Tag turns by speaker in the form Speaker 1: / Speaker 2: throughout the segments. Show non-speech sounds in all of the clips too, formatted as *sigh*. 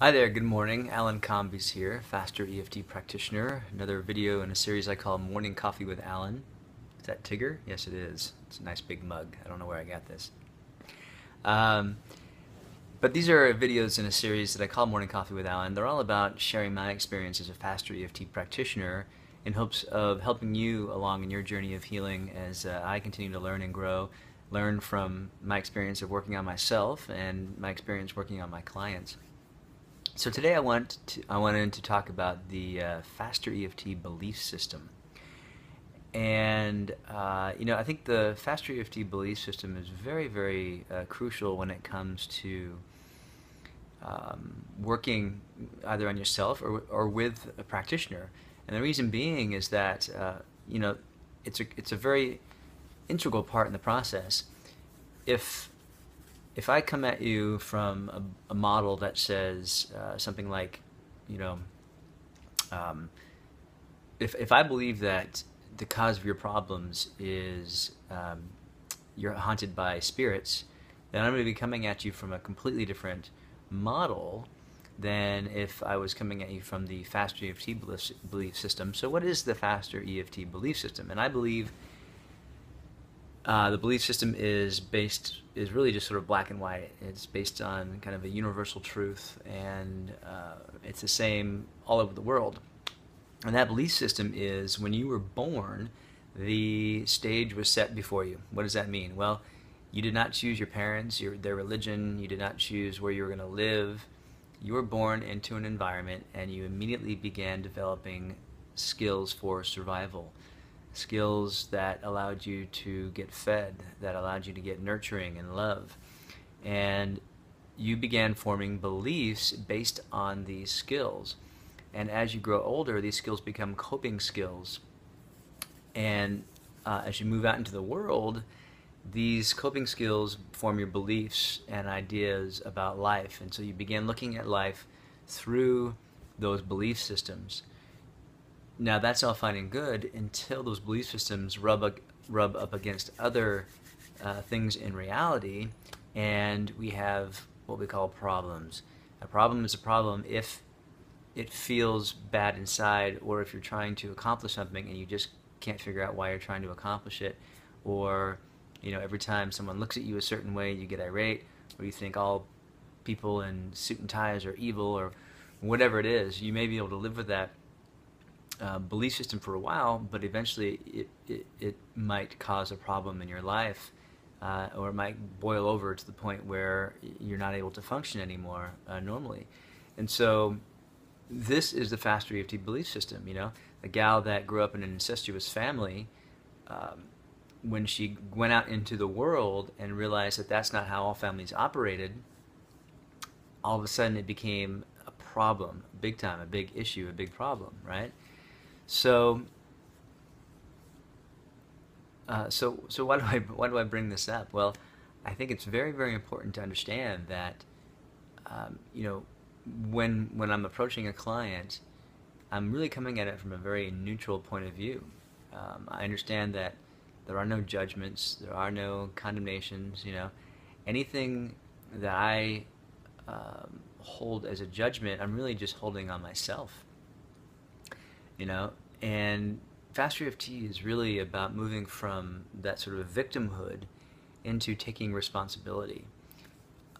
Speaker 1: Hi there, good morning. Alan Combies here, Faster EFT practitioner. Another video in a series I call Morning Coffee with Alan. Is that Tigger? Yes, it is. It's a nice big mug. I don't know where I got this. Um, but these are videos in a series that I call Morning Coffee with Alan. They're all about sharing my experience as a Faster EFT practitioner in hopes of helping you along in your journey of healing as uh, I continue to learn and grow, learn from my experience of working on myself and my experience working on my clients. So today I want to, I wanted to talk about the uh, faster EFT belief system. And uh, you know, I think the faster EFT belief system is very, very uh, crucial when it comes to um, working either on yourself or, or with a practitioner. And the reason being is that uh, you know it's a it's a very integral part in the process. If if I come at you from a, a model that says uh, something like, you know, um, if, if I believe that the cause of your problems is um, you're haunted by spirits, then I'm going to be coming at you from a completely different model than if I was coming at you from the faster EFT belief system. So, what is the faster EFT belief system? And I believe uh, the belief system is based is really just sort of black and white. It's based on kind of a universal truth, and uh, it's the same all over the world. And that belief system is when you were born, the stage was set before you. What does that mean? Well, you did not choose your parents, your, their religion. You did not choose where you were going to live. You were born into an environment, and you immediately began developing skills for survival skills that allowed you to get fed, that allowed you to get nurturing and love. And you began forming beliefs based on these skills. And as you grow older, these skills become coping skills. And uh, as you move out into the world, these coping skills form your beliefs and ideas about life. And so you begin looking at life through those belief systems. Now that's all fine and good until those belief systems rub rub up against other uh, things in reality, and we have what we call problems. A problem is a problem if it feels bad inside, or if you're trying to accomplish something and you just can't figure out why you're trying to accomplish it, or you know every time someone looks at you a certain way, you get irate, or you think all people in suit and ties are evil, or whatever it is. You may be able to live with that uh, belief system for a while, but eventually it, it, it might cause a problem in your life, uh, or it might boil over to the point where you're not able to function anymore uh, normally. And so this is the faster EFT belief system. You know, a gal that grew up in an incestuous family, um, when she went out into the world and realized that that's not how all families operated, all of a sudden it became a problem, big time, a big issue, a big problem, right? So, uh, so, so why do I *laughs* why do I bring this up? Well, I think it's very very important to understand that, um, you know, when when I'm approaching a client, I'm really coming at it from a very neutral point of view. Um, I understand that there are no judgments, there are no condemnations. You know, anything that I um, hold as a judgment, I'm really just holding on myself you know? And faster EFT is really about moving from that sort of victimhood into taking responsibility.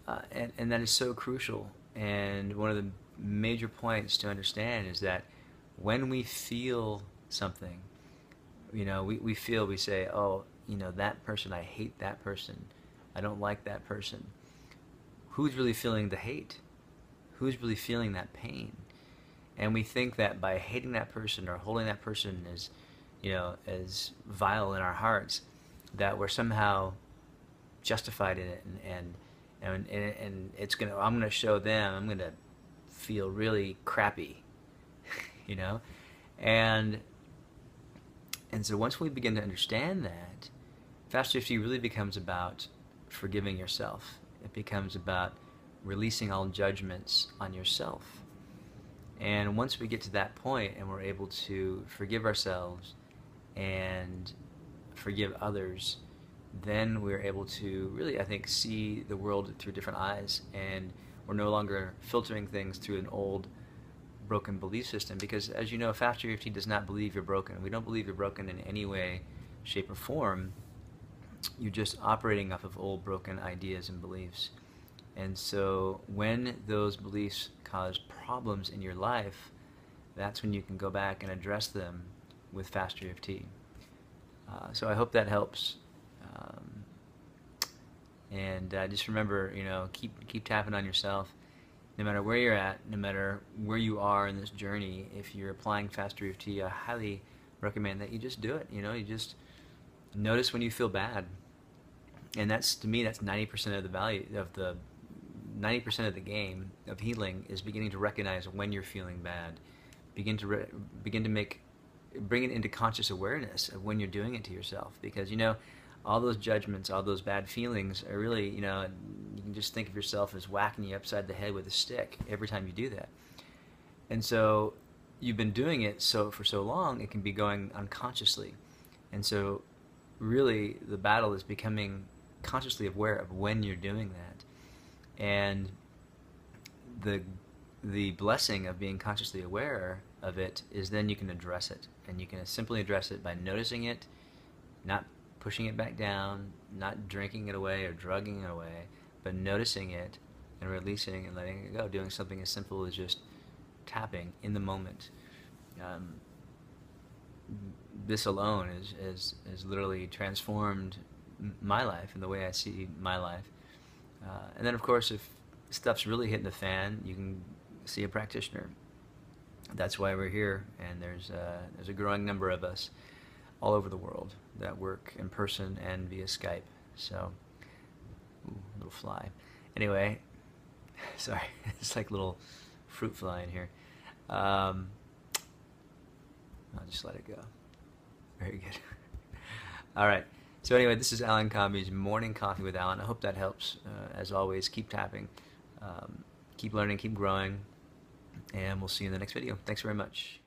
Speaker 1: Uh, and, and that is so crucial. And one of the major points to understand is that when we feel something you know we, we feel we say oh you know that person i hate that person. I don't like that person. Who's really feeling the hate? Who's really feeling that pain and we think that by hating that person or holding that person as you know as vile in our hearts that we're somehow justified in it. And and and, and it's gonna i'm gonna show them i'm gonna feel really crappy *laughs* you know? And and so once we begin to understand that faster EFT really becomes about forgiving yourself. It becomes about releasing all judgments on yourself and once we get to that point and we're able to forgive ourselves and forgive others, then we're able to really, I think, see the world through different eyes. And we're no longer filtering things through an old broken belief system because as you know faster EFT does not believe you're broken we don't believe you're broken in any way shape or form you're just operating off of old broken ideas and beliefs and so when those beliefs cause problems in your life that's when you can go back and address them with faster EFT uh, so I hope that helps. Um, and uh, just remember you know keep keep tapping on yourself. No matter where you're at, no matter where you are in this journey, if you're applying Faster EFT, I highly recommend that you just do it. You know, you just notice when you feel bad, and that's to me that's 90% of the value of the 90% of the game of healing is beginning to recognize when you're feeling bad, begin to re- begin to make bring it into conscious awareness of when you're doing it to yourself because you know all those judgments, all those bad feelings are really, you know, you can just think of yourself as whacking you upside the head with a stick every time you do that. And so you've been doing it so for so long, it can be going unconsciously. And so really the battle is becoming consciously aware of when you're doing that. And the the blessing of being consciously aware of it is then you can address it. And you can simply address it by noticing it, not pushing it back down, not drinking it away or drugging it away, but noticing it and releasing and letting it go, doing something as simple as just tapping in the moment. Um, this alone is, is, is literally transformed my life and the way I see my life. Uh, and then, of course, if stuff's really hitting the fan, you can see a practitioner. That's why we're here, and there's, uh, there's a growing number of us all over the world that work in person and via Skype. So, ooh, little fly. Anyway, *laughs* sorry, *laughs* it's like little fruit fly in here. Um, I'll just let it go. Very good. *laughs* All right. So anyway, this is Alan Combies Morning Coffee with Alan. I hope that helps. Uh, as always, keep tapping, um, keep learning, keep growing, and we'll see you in the next video. Thanks very much.